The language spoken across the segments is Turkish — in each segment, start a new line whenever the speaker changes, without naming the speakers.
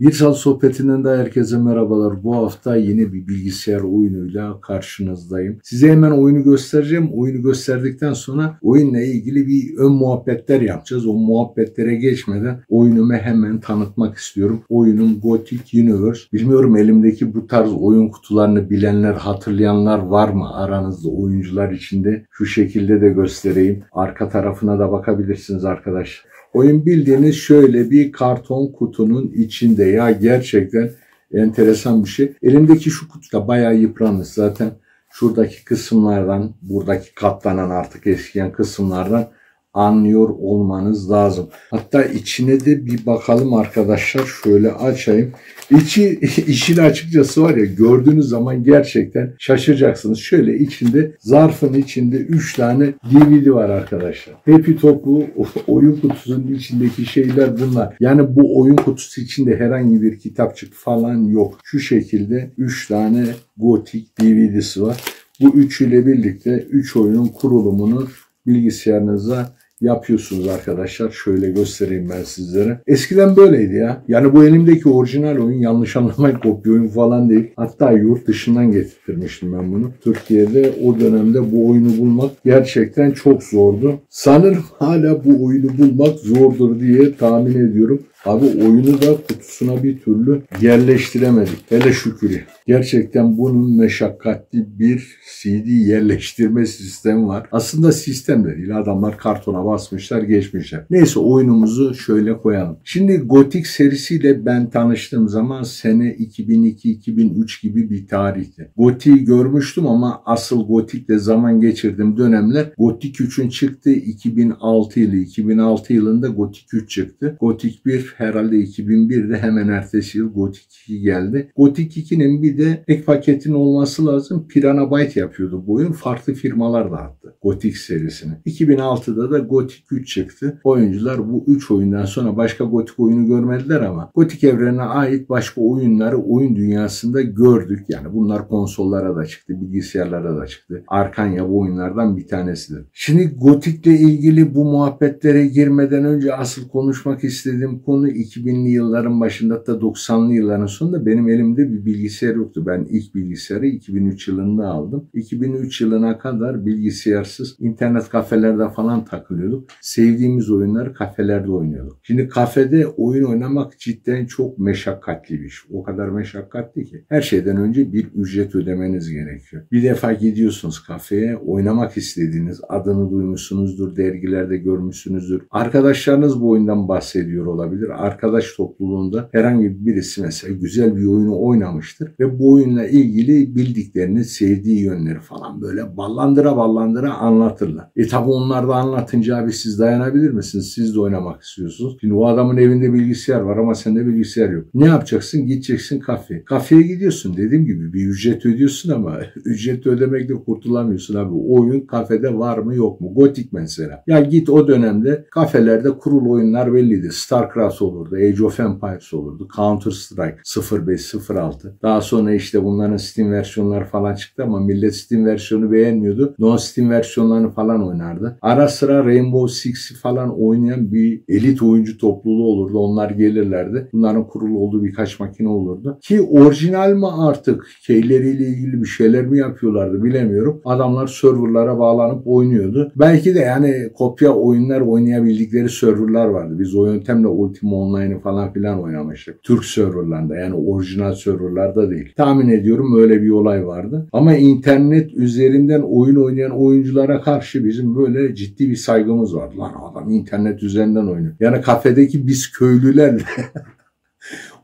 Bir Sal Sohbetinden de herkese merhabalar. Bu hafta yine bir bilgisayar oyunuyla karşınızdayım. Size hemen oyunu göstereceğim. Oyunu gösterdikten sonra oyunla ilgili bir ön muhabbetler yapacağız. O muhabbetlere geçmeden oyunumu hemen tanıtmak istiyorum. Oyunum Gothic Universe. Bilmiyorum elimdeki bu tarz oyun kutularını bilenler, hatırlayanlar var mı aranızda oyuncular içinde? Şu şekilde de göstereyim. Arka tarafına da bakabilirsiniz arkadaşlar. Oyun bildiğiniz şöyle bir karton kutunun içinde ya gerçekten enteresan bir şey. Elimdeki şu kutu da bayağı yıpranmış zaten. Şuradaki kısımlardan, buradaki katlanan artık eskiyen kısımlardan anlıyor olmanız lazım. Hatta içine de bir bakalım arkadaşlar. Şöyle açayım. İçi işin açıkçası var ya gördüğünüz zaman gerçekten şaşıracaksınız. Şöyle içinde zarfın içinde 3 tane DVD var arkadaşlar. Hepi toplu oyun kutusunun içindeki şeyler bunlar. Yani bu oyun kutusu içinde herhangi bir kitapçık falan yok. Şu şekilde 3 tane gotik DVD'si var. Bu üçüyle birlikte 3 oyunun kurulumunu bilgisayarınıza yapıyorsunuz arkadaşlar. Şöyle göstereyim ben sizlere. Eskiden böyleydi ya. Yani bu elimdeki orijinal oyun yanlış anlamayın kopya oyun falan değil. Hatta yurt dışından getirmiştim ben bunu. Türkiye'de o dönemde bu oyunu bulmak gerçekten çok zordu. Sanırım hala bu oyunu bulmak zordur diye tahmin ediyorum. Abi oyunu da kutusuna bir türlü yerleştiremedik. Hele şükür. Gerçekten bunun meşakkatli bir CD yerleştirme sistemi var. Aslında sistem de değil. Adamlar kartona basmışlar geçmişler. Neyse oyunumuzu şöyle koyalım. Şimdi Gothic serisiyle ben tanıştığım zaman sene 2002-2003 gibi bir tarihti. Gothic'i görmüştüm ama asıl Gothic'le zaman geçirdiğim dönemler Gothic 3'ün çıktı 2006 yılı. 2006 yılında Gothic 3 çıktı. Gothic 1 herhalde 2001'de hemen ertesi yıl Gothic 2 geldi. Gothic 2'nin bir de ek paketin olması lazım. Piranha Byte yapıyordu bu oyun. Farklı firmalar dağıttı Gothic serisini. 2006'da da Gothic 3 çıktı. Oyuncular bu 3 oyundan sonra başka Gothic oyunu görmediler ama Gothic evrenine ait başka oyunları oyun dünyasında gördük. Yani bunlar konsollara da çıktı, bilgisayarlara da çıktı. Arkanya bu oyunlardan bir tanesidir. Şimdi Gothic ile ilgili bu muhabbetlere girmeden önce asıl konuşmak istediğim konu konu 2000'li yılların başında hatta 90'lı yılların sonunda benim elimde bir bilgisayar yoktu. Ben ilk bilgisayarı 2003 yılında aldım. 2003 yılına kadar bilgisayarsız internet kafelerde falan takılıyorduk. Sevdiğimiz oyunları kafelerde oynuyorduk. Şimdi kafede oyun oynamak cidden çok meşakkatli bir iş. O kadar meşakkatli ki. Her şeyden önce bir ücret ödemeniz gerekiyor. Bir defa gidiyorsunuz kafeye oynamak istediğiniz adını duymuşsunuzdur, dergilerde görmüşsünüzdür. Arkadaşlarınız bu oyundan bahsediyor olabilir arkadaş topluluğunda herhangi birisi mesela güzel bir oyunu oynamıştır ve bu oyunla ilgili bildiklerini, sevdiği yönleri falan böyle ballandıra ballandıra anlatırlar. E tabi onlar da anlatınca abi siz dayanabilir misiniz? Siz de oynamak istiyorsunuz. Şimdi o adamın evinde bilgisayar var ama sende bilgisayar yok. Ne yapacaksın? Gideceksin kafe. Kafeye gidiyorsun dediğim gibi bir ücret ödüyorsun ama ücret ödemekle kurtulamıyorsun abi. Oyun kafede var mı yok mu? Gotik mesela. Ya git o dönemde kafelerde kurul oyunlar belliydi. StarCraft olurdu, Age of Empires olurdu, Counter Strike 05, 06. Daha sonra işte bunların Steam versiyonları falan çıktı ama millet Steam versiyonu beğenmiyordu. Non Steam versiyonlarını falan oynardı. Ara sıra Rainbow Six'i falan oynayan bir elit oyuncu topluluğu olurdu. Onlar gelirlerdi. Bunların kurulu olduğu birkaç makine olurdu. Ki orijinal mi artık keyleriyle ilgili bir şeyler mi yapıyorlardı bilemiyorum. Adamlar serverlara bağlanıp oynuyordu. Belki de yani kopya oyunlar oynayabildikleri serverlar vardı. Biz o yöntemle Ultima Online'ı falan filan oynamıştık. Türk serverlarında yani orijinal serverlarda değil. Tahmin ediyorum öyle bir olay vardı. Ama internet üzerinden oyun oynayan oyunculara karşı bizim böyle ciddi bir saygımız var. Lan adam internet üzerinden oynuyor. Yani kafedeki biz köylülerle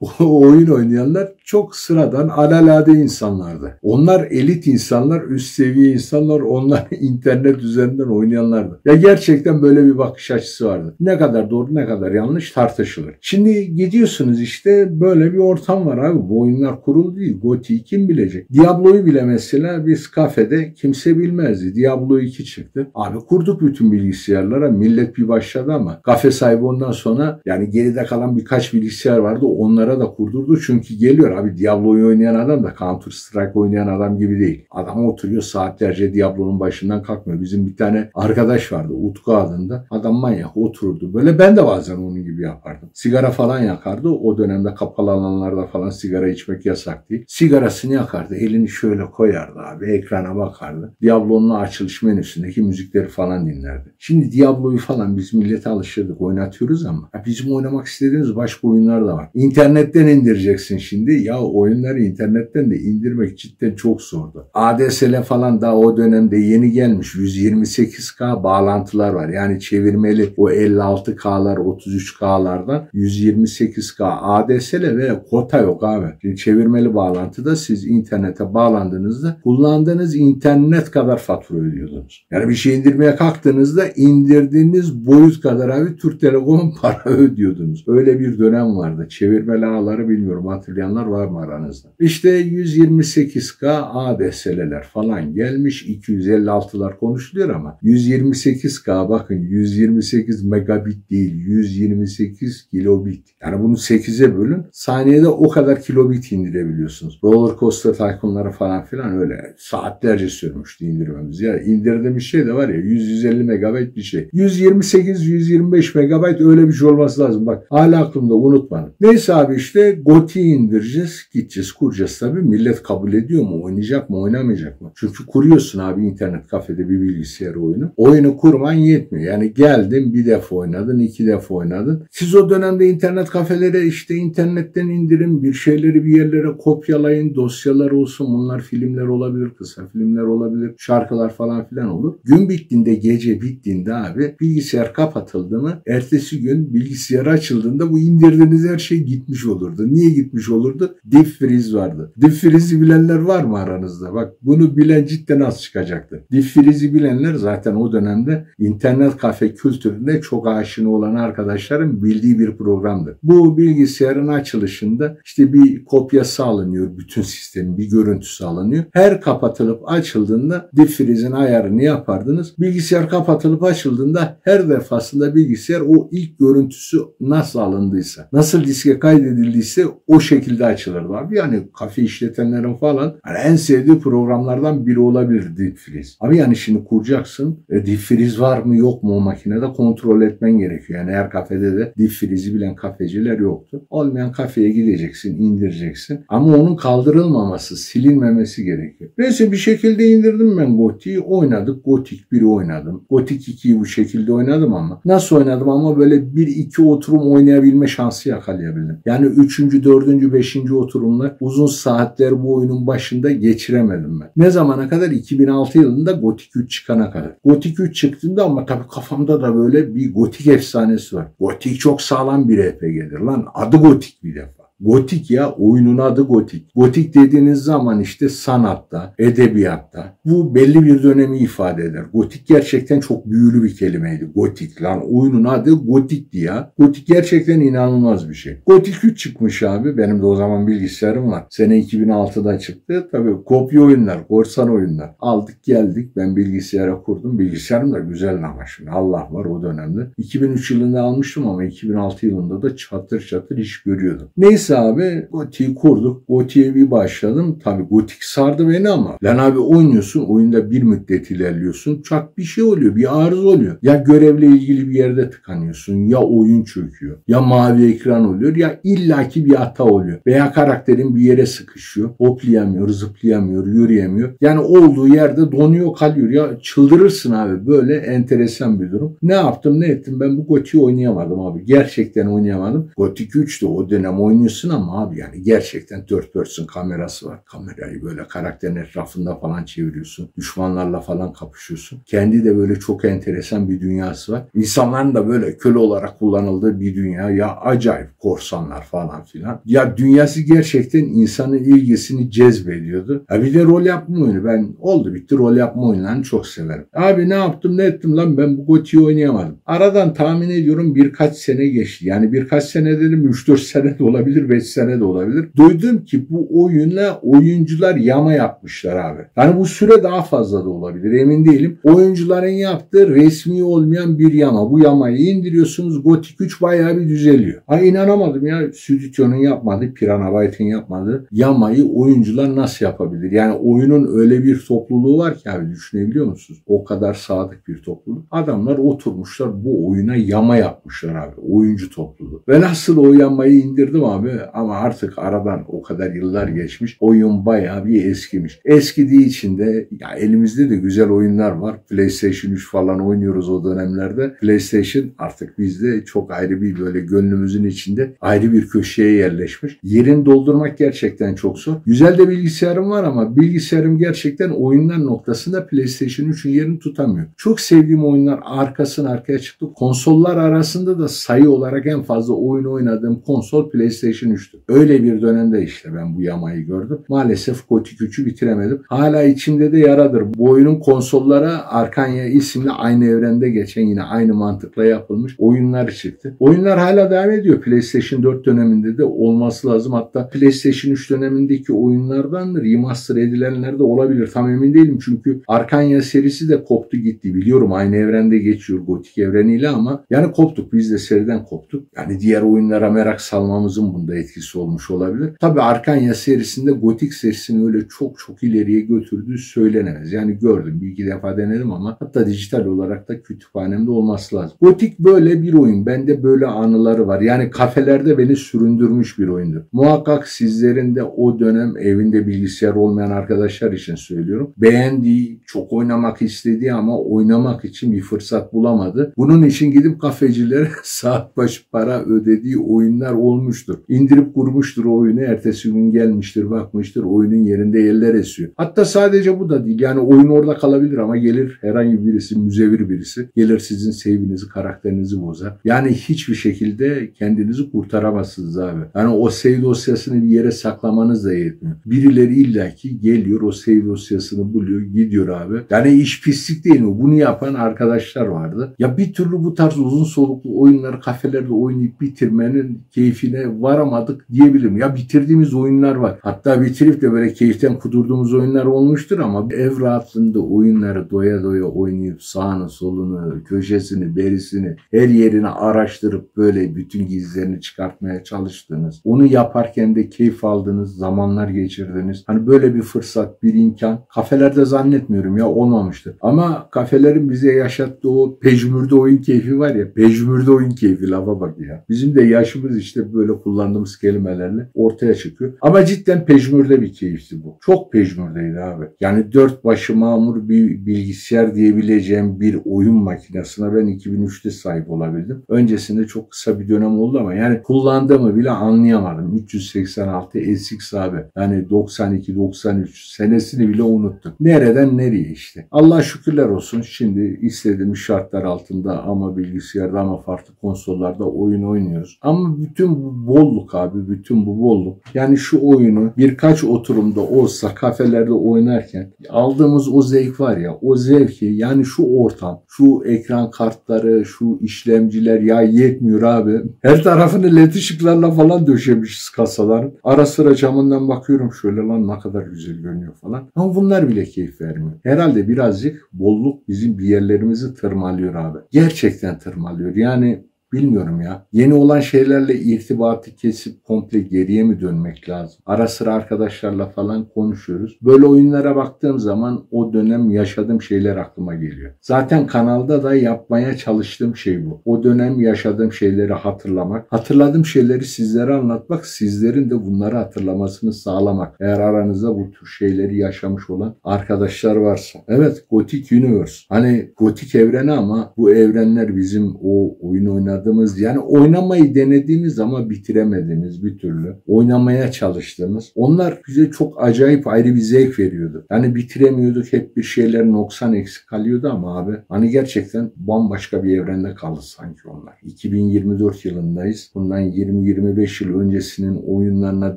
o oyun oynayanlar çok sıradan alalade insanlardı. Onlar elit insanlar, üst seviye insanlar, onlar internet üzerinden oynayanlardı. Ya gerçekten böyle bir bakış açısı vardı. Ne kadar doğru ne kadar yanlış tartışılır. Şimdi gidiyorsunuz işte böyle bir ortam var abi. Bu oyunlar kurulu değil. Goti'yi kim bilecek? Diablo'yu bile mesela biz kafede kimse bilmezdi. Diablo 2 çıktı. Abi kurduk bütün bilgisayarlara. Millet bir başladı ama kafe sahibi ondan sonra yani geride kalan birkaç bilgisayar vardı. Onlara da kurdurdu. Çünkü geliyor abi Diablo'yu oynayan adam da Counter Strike oynayan adam gibi değil. Adam oturuyor saatlerce Diablo'nun başından kalkmıyor. Bizim bir tane arkadaş vardı Utku adında. Adam manyak otururdu. Böyle ben de bazen onun gibi yapardım. Sigara falan yakardı. O dönemde kapalı alanlarda falan sigara içmek yasak değil. Sigarasını yakardı. Elini şöyle koyardı abi. Ekrana bakardı. Diablo'nun açılış menüsündeki müzikleri falan dinlerdi. Şimdi Diablo'yu falan biz millete alıştırdık. Oynatıyoruz ama ya bizim oynamak istediğimiz başka oyunlar da var. İnternetten indireceksin şimdi. Ya oyunları internetten de indirmek cidden çok zordu. ADSL falan daha o dönemde yeni gelmiş. 128K bağlantılar var. Yani çevirmeli o 56K'lar 33K'lardan 128K ADSL ve kota yok abi. Şimdi çevirmeli bağlantıda siz internete bağlandığınızda kullandığınız internet kadar fatura ödüyordunuz. Yani bir şey indirmeye kalktığınızda indirdiğiniz boyut kadar abi Türk Telekom'un para ödüyordunuz. Öyle bir dönem vardı. Çevirmeli ağları bilmiyorum hatırlayanlar var mı aranızda? İşte 128K ADSL'ler falan gelmiş. 256'lar konuşuluyor ama 128K bakın 128 megabit değil 128 kilobit. Yani bunu 8'e bölün. Saniyede o kadar kilobit indirebiliyorsunuz. Roller coaster tycoonları falan filan öyle saatlerce sürmüştü indirmemiz. Ya indirdiğimiz şey de var ya 100-150 megabayt bir şey. 128-125 megabayt öyle bir şey olması lazım. Bak hala aklımda unutmadım. Neyse abi işte Goti'yi indireceğiz. Gideceğiz kuracağız tabii. Millet kabul ediyor mu? Oynayacak mı? Oynamayacak mı? Çünkü kuruyorsun abi internet kafede bir bilgisayar oyunu. Oyunu kurman yetmiyor. Yani geldin bir defa oynadın, iki defa oynadın. Siz o dönemde internet kafelere işte internetten indirin bir şeyleri bir yerlere kopyalayın. Dosyalar olsun. Bunlar filmler olabilir, kısa filmler olabilir, şarkılar falan filan olur. Gün bittiğinde, gece bittiğinde abi bilgisayar kapatıldı mı ertesi gün bilgisayar açıldığında bu indirdiğiniz her şey gitmiş olurdu. Niye gitmiş olurdu? Deep freeze vardı. Deep freeze'i bilenler var mı aranızda? Bak bunu bilen cidden az çıkacaktır. Deep freeze'i bilenler zaten o dönemde internet kafe kültüründe çok aşina olan arkadaşların bildiği bir programdır. Bu bilgisayarın açılışında işte bir kopyası alınıyor bütün sistemin bir görüntüsü alınıyor. Her kapatılıp açıldığında deep freeze'in ayarını yapardınız. Bilgisayar kapatılıp açıldığında her defasında bilgisayar o ilk görüntüsü nasıl alındıysa, nasıl diske kaydedildiyse o şekilde açılırdı abi. Yani kafe işletenlerin falan yani en sevdiği programlardan biri olabilir deep freeze. Abi yani şimdi kuracaksın e, deep freeze var mı yok mu o makinede kontrol etmen gerekiyor. Yani her kafede de deep freeze'i bilen kafeciler yoktu. Olmayan kafeye gideceksin, indireceksin. Ama onun kaldırılmaması, silinmemesi gerekiyor. Neyse bir şekilde indirdim ben Gotik'i. Oynadık. Gotik 1'i oynadım. Gotik 2'yi bu şekilde oynadım ama. Nasıl oynadım ama böyle 1-2 oturum oynayabilme şansı yakalayabildim. Yani 3. 4. 5. oturumlar uzun saatler bu oyunun başında geçiremedim ben. Ne zamana kadar? 2006 yılında Gotik 3 çıkana kadar. Gotik 3 çıktığında ama tabii kafamda da böyle bir Gotik efsanesi var. Gotik çok sağlam bir RPG'dir lan. Adı Gotik bir defa. Gotik ya oyunun adı gotik. Gotik dediğiniz zaman işte sanatta, edebiyatta bu belli bir dönemi ifade eder. Gotik gerçekten çok büyülü bir kelimeydi. Gotik lan oyunun adı gotikti ya. Gotik gerçekten inanılmaz bir şey. Gotik 3 çıkmış abi. Benim de o zaman bilgisayarım var. Sene 2006'da çıktı. Tabii kopya oyunlar, korsan oyunlar. Aldık geldik. Ben bilgisayara kurdum. Bilgisayarım da güzel ama şimdi. Allah var o dönemde. 2003 yılında almıştım ama 2006 yılında da çatır çatır iş görüyordum. Neyse Abi Gotik'i kurduk. Gotik'e bir başladım. Tabii Gotik sardı beni ama. Lan abi oynuyorsun. Oyunda bir müddet ilerliyorsun. Çak bir şey oluyor. Bir arıza oluyor. Ya görevle ilgili bir yerde tıkanıyorsun. Ya oyun çöküyor. Ya mavi ekran oluyor. Ya illaki bir hata oluyor. Veya karakterin bir yere sıkışıyor. Hoplayamıyor, zıplayamıyor, yürüyemiyor. Yani olduğu yerde donuyor kalıyor. Ya çıldırırsın abi. Böyle enteresan bir durum. Ne yaptım ne ettim? Ben bu Gotik'i oynayamadım abi. Gerçekten oynayamadım. Gotik 3 de o dönem oynuyorsun yapıyorsun ama abi yani gerçekten dört person kamerası var. Kamerayı böyle karakterin etrafında falan çeviriyorsun. Düşmanlarla falan kapışıyorsun. Kendi de böyle çok enteresan bir dünyası var. İnsanların da böyle köle olarak kullanıldığı bir dünya. Ya acayip korsanlar falan filan. Ya dünyası gerçekten insanın ilgisini cezbediyordu. Ya bir de rol yapma oyunu. Ben oldu bitti rol yapma oyunlarını çok severim. Abi ne yaptım ne ettim lan ben bu Goti'yi oynayamadım. Aradan tahmin ediyorum birkaç sene geçti. Yani birkaç sene dedim 3-4 sene de olabilir olabilir, 5 sene de olabilir. Duydum ki bu oyunla oyuncular yama yapmışlar abi. Yani bu süre daha fazla da olabilir emin değilim. Oyuncuların yaptığı resmi olmayan bir yama. Bu yamayı indiriyorsunuz Gothic 3 bayağı bir düzeliyor. Ha inanamadım ya Stüdyo'nun yapmadığı, Piranha Byte'ın yapmadığı yamayı oyuncular nasıl yapabilir? Yani oyunun öyle bir topluluğu var ki abi düşünebiliyor musunuz? O kadar sadık bir topluluk. Adamlar oturmuşlar bu oyuna yama yapmışlar abi. Oyuncu topluluğu. Ve nasıl o yamayı indirdim abi ama artık aradan o kadar yıllar geçmiş. Oyun bayağı bir eskimiş. Eskidiği için de ya elimizde de güzel oyunlar var. PlayStation 3 falan oynuyoruz o dönemlerde. PlayStation artık bizde çok ayrı bir böyle gönlümüzün içinde ayrı bir köşeye yerleşmiş. Yerini doldurmak gerçekten çok zor. Güzel de bilgisayarım var ama bilgisayarım gerçekten oyunlar noktasında PlayStation 3'ün yerini tutamıyor. Çok sevdiğim oyunlar arkasına arkaya çıktı. Konsollar arasında da sayı olarak en fazla oyun oynadığım konsol PlayStation 3'tü. Öyle bir dönemde işte ben bu yamayı gördüm. Maalesef Gothic 3'ü bitiremedim. Hala içimde de yaradır. Bu oyunun konsollara Arkanya isimli aynı evrende geçen yine aynı mantıkla yapılmış oyunlar çıktı. Oyunlar hala devam ediyor. PlayStation 4 döneminde de olması lazım. Hatta PlayStation 3 dönemindeki oyunlardan remaster edilenler de olabilir. Tam emin değilim çünkü Arkanya serisi de koptu gitti. Biliyorum aynı evrende geçiyor Gothic evreniyle ama yani koptuk. Biz de seriden koptuk. Yani diğer oyunlara merak salmamızın bunda etkisi olmuş olabilir. Tabi Arkanya serisinde Gothic serisini öyle çok çok ileriye götürdüğü söylenemez. Yani gördüm bir iki defa denedim ama hatta dijital olarak da kütüphanemde olması lazım. Gothic böyle bir oyun. Bende böyle anıları var. Yani kafelerde beni süründürmüş bir oyundur. Muhakkak sizlerin de o dönem evinde bilgisayar olmayan arkadaşlar için söylüyorum. Beğendiği, çok oynamak istediği ama oynamak için bir fırsat bulamadı. Bunun için gidip kafecilere saat başı para ödediği oyunlar olmuştur. İndirip kurmuştur o oyunu. Ertesi gün gelmiştir, bakmıştır. Oyunun yerinde yerler esiyor. Hatta sadece bu da değil. Yani oyun orada kalabilir ama gelir herhangi birisi, müzevir birisi gelir sizin sevginizi, karakterinizi bozar. Yani hiçbir şekilde kendinizi kurtaramazsınız abi. Yani o save dosyasını bir yere saklamanız da yetmiyor. Birileri illaki geliyor o save dosyasını buluyor, gidiyor abi. Yani iş pislik değil mi? Bunu yapan arkadaşlar vardı. Ya bir türlü bu tarz uzun soluklu oyunları kafelerde oynayıp bitirmenin keyfine varamadık diyebilirim. Ya bitirdiğimiz oyunlar var. Hatta bitirip de böyle keyiften kudurduğumuz oyunlar olmuştur ama ev rahatlığında oyunları doya doya oynayıp sağını solunu, köşesini, berisini, her yerini araştırıp böyle bütün gizlerini çıkartmaya çalıştığınız, onu yaparken de keyif aldığınız zamanlar geçirdiniz. Hani böyle bir fırsat, bir imkan kafelerde zannetmiyorum ya olmamıştır. Ama kafelerin bize yaşattığı o pejmürde oyun keyfi var ya, pejmürde oyun keyfi lafa bak ya. Bizim de yaşımız işte böyle kullandığımız kelimelerle ortaya çıkıyor. Ama cidden pejmürde bir keyifti bu. Çok pejmürdeydi abi. Yani dört başı mamur bir bilgisayar diyebileceğim bir oyun makinesine ben 2003'te sahip olabildim. Öncesinde çok kısa bir dönem oldu ama yani kullandığımı bile anlayamadım. 386 SX abi. Yani 92-93 senesini bile unuttum. Nereden nereye işte. Allah şükürler olsun şimdi istediğimiz şartlar altında ama bilgisayarda ama farklı konsollarda oyun oynuyoruz. Ama bütün bu bolluk abi bütün bu bolluk yani şu oyunu birkaç oturumda olsa kafelerde oynarken aldığımız o zevk var ya o zevki yani şu ortam şu ekran kartları şu işlemciler ya yetmiyor abi. Her tarafını led ışıklarla falan döşemişiz kasaların. Ara sıra camından bakıyorum şöyle lan ne kadar güzel görünüyor falan. Ama bunlar bile keyif vermiyor. Herhalde birazcık bolluk bizim bir yerlerimizi tırmalıyor abi. Gerçekten tırmalıyor. Yani Bilmiyorum ya. Yeni olan şeylerle irtibatı kesip komple geriye mi dönmek lazım? Ara sıra arkadaşlarla falan konuşuyoruz. Böyle oyunlara baktığım zaman o dönem yaşadığım şeyler aklıma geliyor. Zaten kanalda da yapmaya çalıştığım şey bu. O dönem yaşadığım şeyleri hatırlamak, hatırladığım şeyleri sizlere anlatmak, sizlerin de bunları hatırlamasını sağlamak. Eğer aranızda bu tür şeyleri yaşamış olan arkadaşlar varsa. Evet, Gothic Universe. Hani Gothic evreni ama bu evrenler bizim o oyun oynadığımız oynadığımız yani oynamayı denediğimiz ama bitiremediğimiz bir türlü oynamaya çalıştığımız onlar bize çok acayip ayrı bir zevk veriyordu. Yani bitiremiyorduk hep bir şeyler noksan eksik kalıyordu ama abi hani gerçekten bambaşka bir evrende kaldı sanki onlar. 2024 yılındayız. Bundan 20-25 yıl öncesinin oyunlarına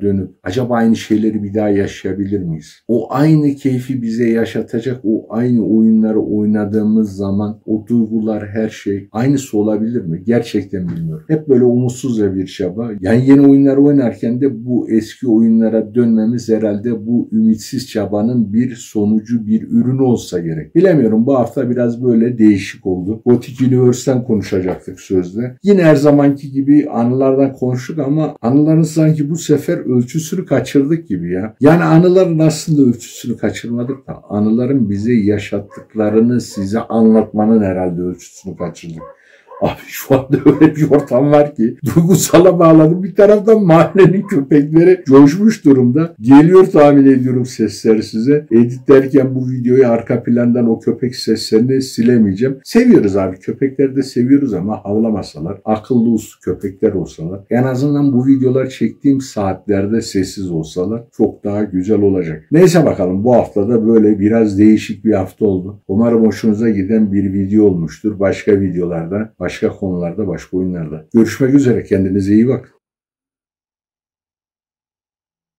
dönüp acaba aynı şeyleri bir daha yaşayabilir miyiz? O aynı keyfi bize yaşatacak o aynı oyunları oynadığımız zaman o duygular her şey aynısı olabilir mi? Gerçekten gerçekten bilmiyorum. Hep böyle umutsuzca bir çaba. Yani yeni oyunlar oynarken de bu eski oyunlara dönmemiz herhalde bu ümitsiz çabanın bir sonucu, bir ürünü olsa gerek. Bilemiyorum bu hafta biraz böyle değişik oldu. Gothic Universe'den konuşacaktık sözde. Yine her zamanki gibi anılardan konuştuk ama anıların sanki bu sefer ölçüsünü kaçırdık gibi ya. Yani anıların aslında ölçüsünü kaçırmadık da anıların bize yaşattıklarını size anlatmanın herhalde ölçüsünü kaçırdık. Abi şu anda öyle bir ortam var ki duygusala bağladım. Bir taraftan mahallenin köpekleri coşmuş durumda. Geliyor tahmin ediyorum sesler size. Editlerken bu videoyu arka plandan o köpek seslerini silemeyeceğim. Seviyoruz abi. Köpekleri de seviyoruz ama havlamasalar, akıllı uslu köpekler olsalar, en azından bu videolar çektiğim saatlerde sessiz olsalar çok daha güzel olacak. Neyse bakalım bu haftada böyle biraz değişik bir hafta oldu. Umarım hoşunuza giden bir video olmuştur. Başka videolarda, başka konularda, başka oyunlarda. Görüşmek üzere. Kendinize iyi bakın.